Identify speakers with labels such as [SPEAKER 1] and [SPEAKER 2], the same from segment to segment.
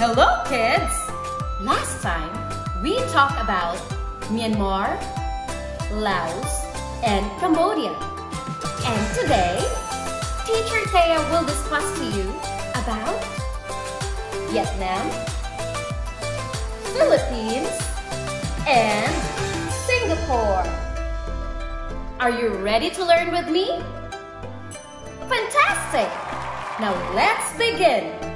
[SPEAKER 1] Hello, kids! Last time, we talked about Myanmar, Laos, and Cambodia. And today, Teacher Thea will discuss to you about Vietnam, Philippines, and Singapore. Are you ready to learn with me? Fantastic! Now let's begin!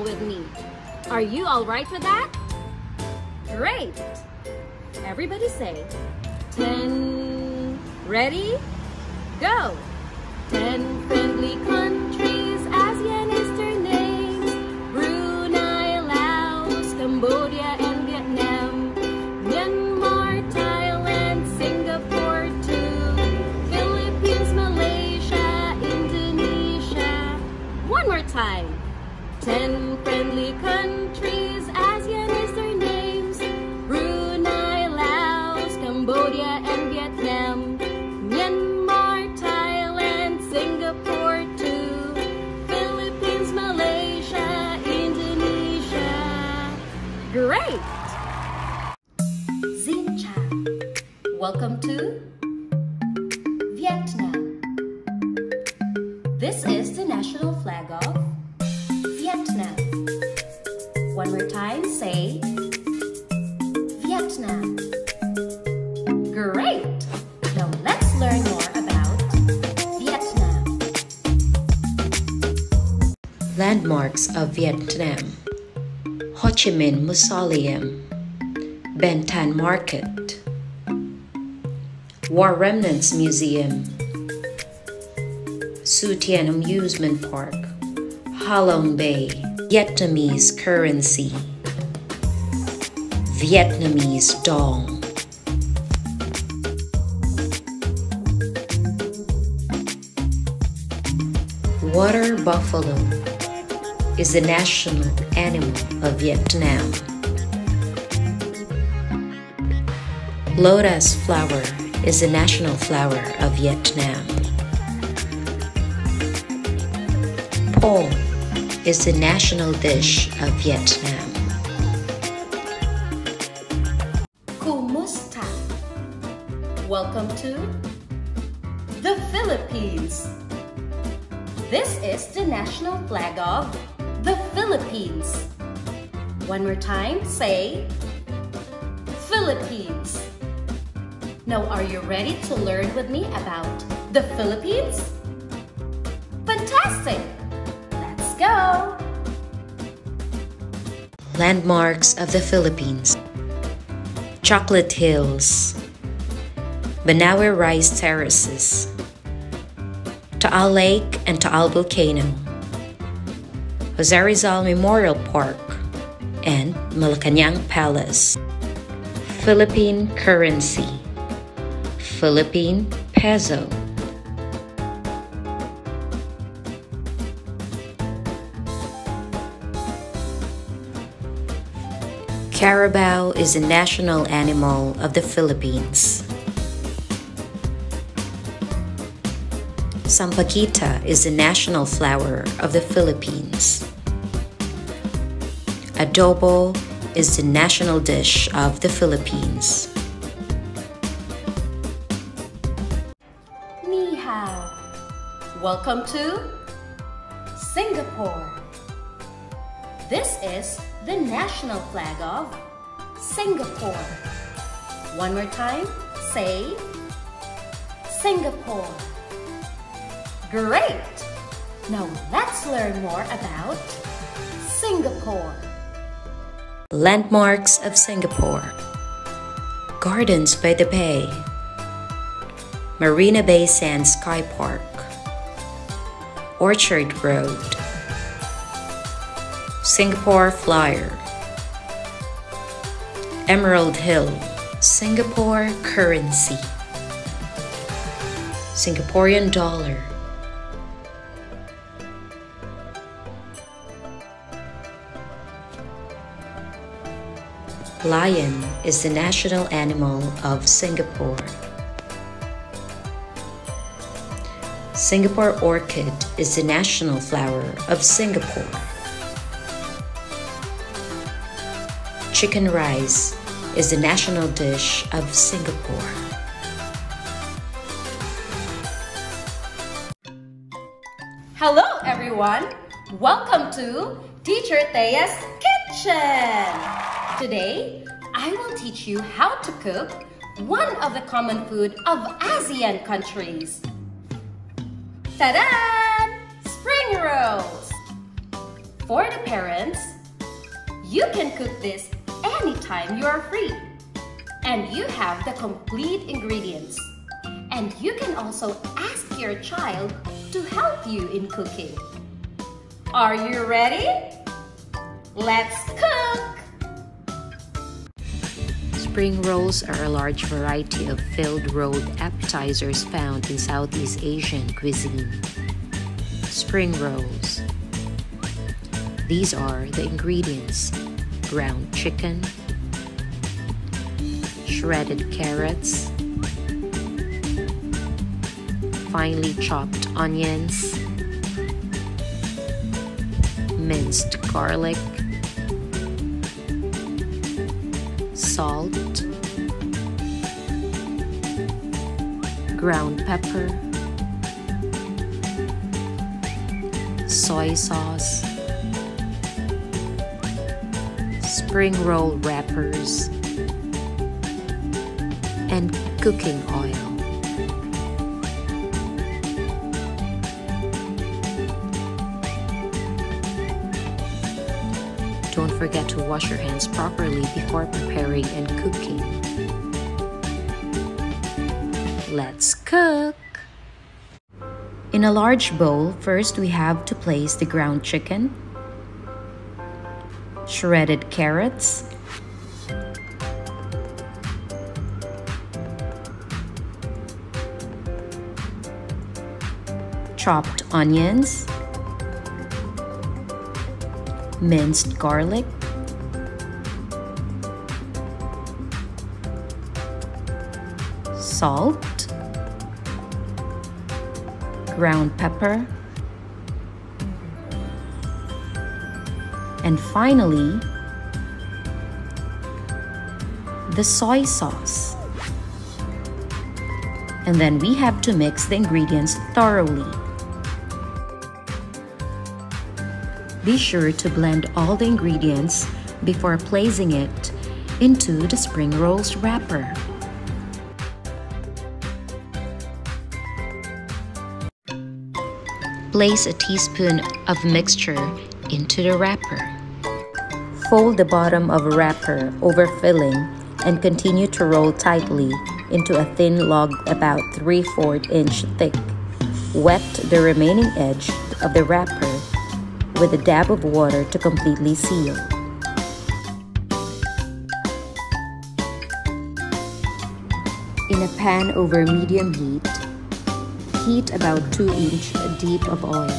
[SPEAKER 1] Along with me. Are you alright with that? Great! Everybody say, Ten, ready, go! Ten friendly countries, Ten friendly countries, ASEAN is their names, Brunei, Laos, Cambodia, and Vietnam, Myanmar, Thailand, Singapore too, Philippines, Malaysia, Indonesia. Great! Xin. Welcome to
[SPEAKER 2] Landmarks of Vietnam Ho Chi Minh Mausoleum Ben Thanh Market War Remnants Museum Su Tien Amusement Park Halong Bay Vietnamese currency Vietnamese dong. Water buffalo is the national animal of Vietnam. Lotus flower is the national flower of Vietnam. Pho is the national dish of Vietnam.
[SPEAKER 1] Kumusta. Welcome to the Philippines. This is the national flag of Philippines. One more time, say Philippines. Now, are you ready to learn with me about the Philippines? Fantastic! Let's go!
[SPEAKER 2] Landmarks of the Philippines Chocolate Hills, Banaue Rice Terraces, Taal Lake and Taal Volcano, Jose Rizal Memorial Park, and Malacanang Palace. Philippine currency, Philippine peso. Carabao is the national animal of the Philippines. Sampaguita is the national flower of the Philippines. Adobo is the national dish of the Philippines.
[SPEAKER 1] Ni hao. Welcome to Singapore. This is the national flag of Singapore. One more time, say Singapore. Great! Now let's learn more about Singapore.
[SPEAKER 2] Landmarks of Singapore. Gardens by the Bay. Marina Bay Sands Sky Park. Orchard Road. Singapore Flyer. Emerald Hill Singapore currency. Singaporean dollar Lion is the national animal of Singapore. Singapore orchid is the national flower of Singapore. Chicken rice is the national dish of Singapore.
[SPEAKER 1] Hello, everyone. Welcome to Teacher Thea's Kitchen. Today, I will teach you how to cook one of the common food of ASEAN countries. Ta-da! Spring rolls! For the parents, you can cook this anytime you are free. And you have the complete ingredients. And you can also ask your child to help you in cooking. Are you ready? Let's cook!
[SPEAKER 2] Spring rolls are a large variety of filled rolled appetizers found in Southeast Asian cuisine. Spring rolls. These are the ingredients ground chicken, shredded carrots, finely chopped onions, minced garlic, salt, ground pepper, soy sauce, spring roll wrappers, and cooking oil. Don't forget to wash your hands properly before preparing and cooking. Let's cook! In a large bowl, first we have to place the ground chicken, shredded carrots, chopped onions, minced garlic, salt, ground pepper, and finally, the soy sauce. And then we have to mix the ingredients thoroughly. Be sure to blend all the ingredients before placing it into the spring rolls wrapper. Place a teaspoon of mixture into the wrapper. Fold the bottom of a wrapper over filling and continue to roll tightly into a thin log about 3 4 inch thick. Wet the remaining edge of the wrapper with a dab of water to completely seal. In a pan over medium heat, heat about 2 inch deep of oil.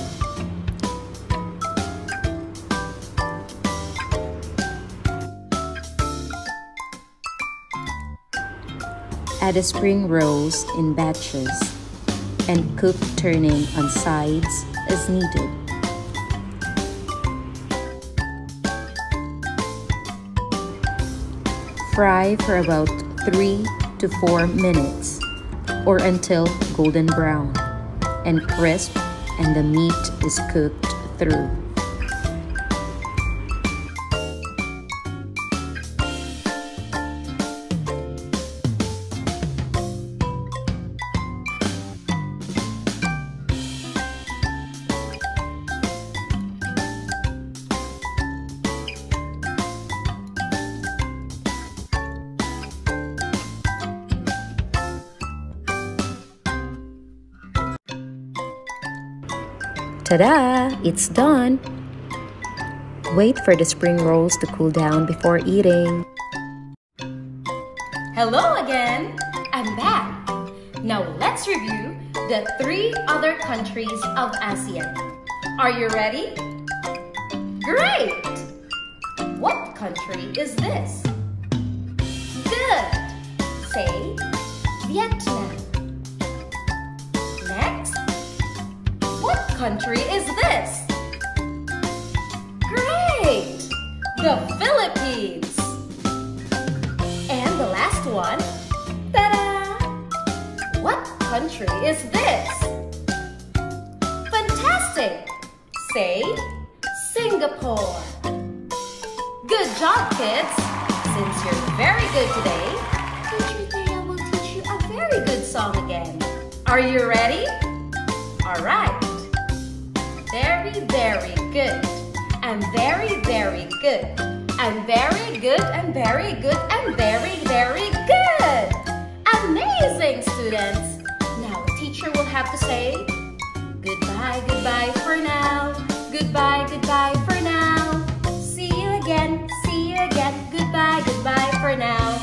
[SPEAKER 2] Add the spring rolls in batches and cook turning on sides as needed. Fry for about 3 to 4 minutes or until golden brown and crisp and the meat is cooked through. Ta-da! It's done! Wait for the spring rolls to cool down before eating.
[SPEAKER 1] Hello again! I'm back. Now let's review the three other countries of ASEAN. Are you ready? Great! What country is this? Good! Say Vietnam. Country is this? Great! The Philippines. And the last one, ta-da! What country is this? Fantastic! Say Singapore. Good job, kids! Since you're very good today, Teacher Thea will teach you a very good song again. Are you ready? Alright very, very good. and very, very good. and very good and very good and very, very good. Amazing, students. Now, the teacher will have to say, goodbye, goodbye for now. Goodbye, goodbye for now. See you again, see you again. Goodbye, goodbye for now.